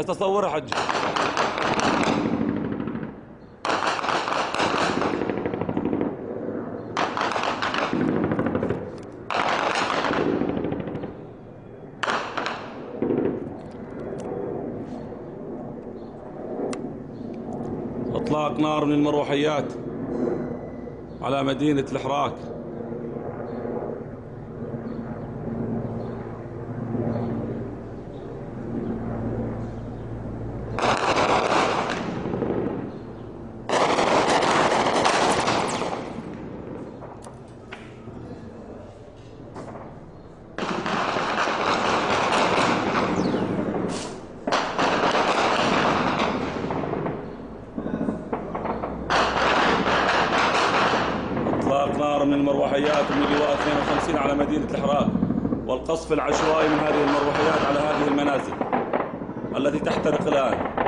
بس تصور يا حجي أطلاق نار من المروحيات على مدينة الحراك. نار من المروحيات من لواء 52 على مدينة الحراك والقصف العشوائي من هذه المروحيات على هذه المنازل التي تحترق الآن.